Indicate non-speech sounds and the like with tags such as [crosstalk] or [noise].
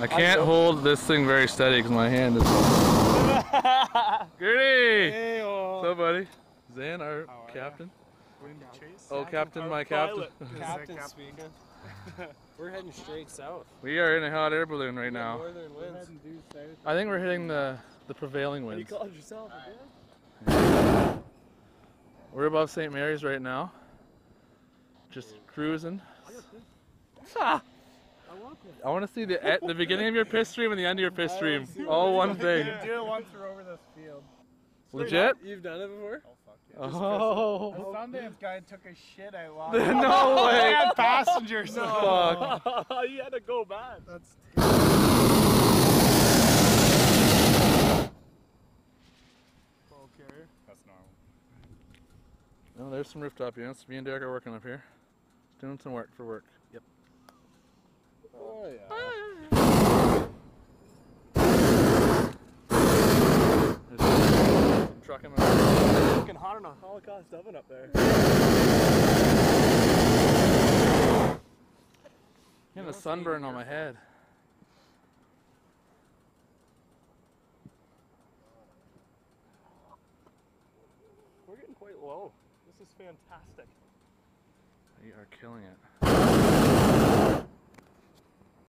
I can't hold this thing very steady because my hand is. [laughs] Gertie! Hey, What's up, buddy? Zan, our How are ya? captain. Chase. Oh, oh captain, my [laughs] captain. Captain speaking. [laughs] We're heading straight south. We are in a hot air balloon right now. Northern winds. I think we're hitting the the prevailing winds. You called yourself again? We're above St. Mary's right now. Just cruising. I want this. I want to see the at the beginning of your piss stream and the end of your piss stream. All one thing. do it once we're over this field. Legit? You've done it before? Oh fuck yeah. Oh. The Sundance guy took a shit I loud. [laughs] no way. And passengers. [laughs] Fuck. you had to go back. That's Okay. That's normal. Oh, there's some rooftop units. Me and Derek are working up here. Doing some work for work. Yep. Oh yeah. There's a truck in the Looking hot on a Holocaust oven up there. Getting a sunburn on my head. We're getting quite low. This is fantastic. We are killing it.